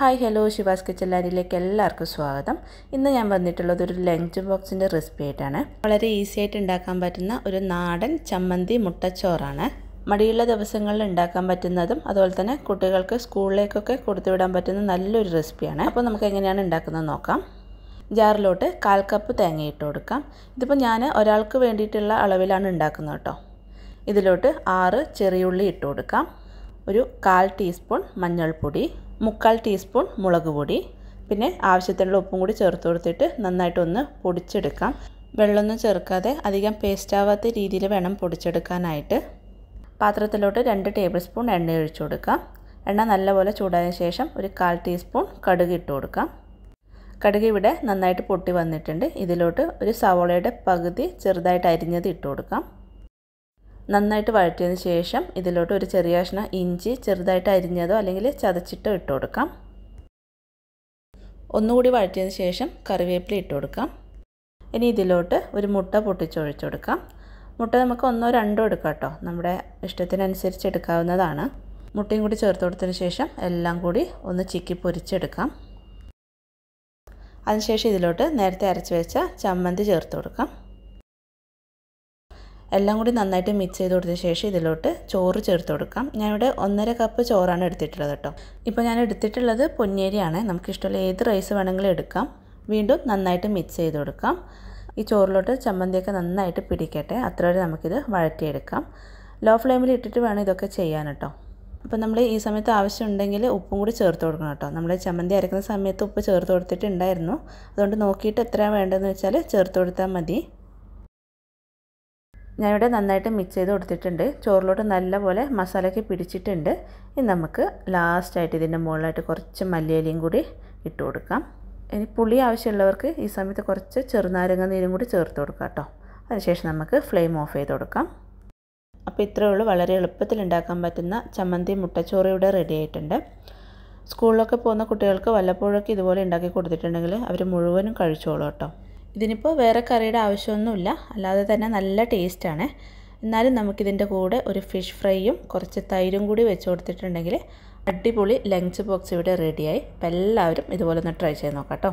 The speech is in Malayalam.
ഹായ് ഹലോ ശിവാസ് കിച്ചലാരിയിലേക്ക് എല്ലാവർക്കും സ്വാഗതം. ഇന്ന് ഞാൻ വന്നിട്ടുള്ളത് ഒരു ലഞ്ച് ബോക്സിന്റെ റെസിപ്പി ആയിട്ടാണ്. വളരെ ഈസി ആയിട്ട് ഉണ്ടാക്കാൻ പറ്റുന്ന ഒരു നാടൻ ചമ്മന്തി മുട്ടച്ചോറാണ്. മടിയുള്ള ദിവസങ്ങളിൽ ഉണ്ടാക്കാൻ പറ്റുന്നതും അതുപോലെ തന്നെ കുട്ടികൾക്ക് സ്കൂളിലേക്കൊക്കെ കൊടുത്തുവിടാൻ പറ്റുന്ന നല്ലൊരു റെസിപ്പിയാണ്. അപ്പോൾ നമുക്ക് എങ്ങനെയാണ് ഉണ്ടാക്കുന്നത് നോക്കാം. ജാറിലോട്ട് കാൽ കപ്പ് തേങ്ങ ഇട്ട് കൊടുക്കാം. ഇതിപ്പോൾ ഞാൻ ഒരാൾക്ക് വേണ്ടിയിട്ടുള്ള അളവിലാണ് ഉണ്ടാക്കുന്നത് കേട്ടോ. ഇതിലോട്ട് ആറ് ചെറിയുള്ളി ഇട്ട് കൊടുക്കാം. ഒരു കാൽ ടീസ്പൂൺ മഞ്ഞൾപ്പൊടി. മുക്കാൽ ടീസ്പൂൺ മുളക് പൊടി. പിന്നെ ആവശ്യത്തിനുള്ള ഉപ്പും കൂടി ചേർത്ത് കൊടുത്തിട്ട് നന്നായിട്ടൊന്ന് പൊടിച്ചെടുക്കാം. വെള്ളമൊന്നും ചേർക്കാതെ അധികം പേസ്റ്റ് ആവാത്ത രീതിയിൽ വേണം പൊടിച്ചെടുക്കാനായിട്ട്. പാത്രത്തിലോട്ട് രണ്ട് ടേബിൾ സ്പൂൺ എണ്ണ ഒഴിച്ചു കൊടുക്കാം. എണ്ണ നല്ലപോലെ ചൂടായതിനു ശേഷം ഒരു കാൽ ടീസ്പൂൺ കടുക് ഇട്ട് കൊടുക്കാം. കടുക് ഇവിടെ നന്നായിട്ട് പൊട്ടി വന്നിട്ടുണ്ട്. ഇതിലോട്ട് ഒരു സവോളയുടെ പകുതി ചെറുതായിട്ട് അരിഞ്ഞത് ഇട്ട് കൊടുക്കാം. നന്നായിട്ട് വഴറ്റിയതിന് ശേഷം ഇതിലോട്ട് ഒരു ചെറിയ കഷ്ണം ഇഞ്ചി ചെറുതായിട്ട് അരിഞ്ഞതോ അല്ലെങ്കിൽ ചതച്ചിട്ടോ ഇട്ട് കൊടുക്കാം. ഒന്നുകൂടി വഴറ്റിയതിന് ശേഷം കറിവേപ്പില ഇട്ട് കൊടുക്കാം. ഇനി ഇതിലോട്ട് ഒരു മുട്ട പൊട്ടിച്ചൊഴിച്ചു കൊടുക്കാം. മുട്ട നമുക്ക് ഒന്നോ രണ്ടോ എടുക്കാം കേട്ടോ. നമ്മുടെ ഇഷ്ടത്തിനനുസരിച്ച് എടുക്കാവുന്നതാണ്. മുട്ടയും കൂടി ചേർത്ത് കൊടുത്തതിന് ശേഷം എല്ലാം കൂടി ഒന്ന് ചിക്കി പൊരിച്ചെടുക്കാം. അതിനുശേഷം ഇതിലോട്ട് നേരത്തെ അരച്ച് വെച്ച ചമ്മന്തി ചേർത്ത് കൊടുക്കാം. എല്ലാം കൂടി നന്നായിട്ട് മിക്സ് ചെയ്ത് കൊടുത്ത ശേഷം ഇതിലോട്ട് ചോറ് ചേർത്ത് കൊടുക്കാം. ഞാനിവിടെ ഒന്നര കപ്പ് ചോറാണ് എടുത്തിട്ടുള്ളത് കേട്ടോ. ഇപ്പോൾ ഞാൻ എടുത്തിട്ടുള്ളത് പൊന്നേരിയാണ്. നമുക്കിഷ്ടമുള്ള ഏത് റൈസ് വേണമെങ്കിലും എടുക്കാം. വീണ്ടും നന്നായിട്ട് മിക്സ് ചെയ്ത് കൊടുക്കാം. ഈ ചോറിലോട്ട് ചമ്മന്തിയൊക്കെ നന്നായിട്ട് പിടിക്കട്ടെ. അത്ര വരെ നമുക്കിത് വഴറ്റിയെടുക്കാം. ലോ ഫ്ലെയിമിൽ ഇട്ടിട്ട് വേണം ഇതൊക്കെ ചെയ്യാൻ കേട്ടോ. അപ്പോൾ നമ്മൾ ഈ സമയത്ത് ആവശ്യമുണ്ടെങ്കിൽ ഉപ്പും കൂടി ചേർത്ത് കൊടുക്കണം കേട്ടോ. നമ്മൾ ചമ്മന്തി അരക്കുന്ന സമയത്ത് ഉപ്പ് ചേർത്ത് കൊടുത്തിട്ടുണ്ടായിരുന്നു. അതുകൊണ്ട് നോക്കിയിട്ട് എത്രയാണ് വേണ്ടതെന്ന് വെച്ചാൽ ചേർത്ത് കൊടുത്താൽ മതി. ഞാനിവിടെ നന്നായിട്ട് മിക്സ് ചെയ്ത് കൊടുത്തിട്ടുണ്ട്. ചോറിലോട്ട് നല്ലപോലെ മസാലയ്ക്ക് പിടിച്ചിട്ടുണ്ട്. ഇനി നമുക്ക് ലാസ്റ്റായിട്ട് ഇതിന്റെ മുകളിലായിട്ട് കുറച്ച് മല്ലിയിലയും കൂടി ഇട്ട് കൊടുക്കാം. ഇനി പുളി ആവശ്യമുള്ളവർക്ക് ഈ സമയത്ത് കുറച്ച് ചെറുനാരങ്ങ നീരും കൂടി ചേർത്ത് കൊടുക്കാം കേട്ടോ. അതിനുശേഷം നമുക്ക് ഫ്ലെയിം ഓഫ് ചെയ്ത് കൊടുക്കാം. അപ്പോൾ ഇത്രയേ ഉള്ളൂ. വളരെ എളുപ്പത്തിൽ ഉണ്ടാക്കാൻ പറ്റുന്ന ചമ്മന്തി മുട്ടച്ചോറ് ഇവിടെ റെഡി ആയിട്ടുണ്ട്. സ്കൂളിലൊക്കെ പോകുന്ന കുട്ടികൾക്ക് വല്ലപ്പോഴൊക്കെ ഇതുപോലെ ഉണ്ടാക്കി കൊടുത്തിട്ടുണ്ടെങ്കിൽ അവർ മുഴുവനും കഴിച്ചോളൂ കേട്ടോ. ഇതിനിപ്പോൾ വേറെ കറിയുടെ ആവശ്യമൊന്നുമില്ല. അല്ലാതെ തന്നെ നല്ല ടേസ്റ്റാണ്. എന്നാലും നമുക്കിതിന്റെ കൂടെ ഒരു ഫിഷ് ഫ്രൈയും കുറച്ച് തൈരും കൂടി വെച്ച് കൊടുത്തിട്ടുണ്ടെങ്കിൽ അടിപൊളി ലഞ്ച് ബോക്സ് ഇവിടെ റെഡിയായി. അപ്പോൾ എല്ലാവരും ഇതുപോലെ ഒന്ന് ട്രൈ ചെയ്ത് നോക്കാം കേട്ടോ.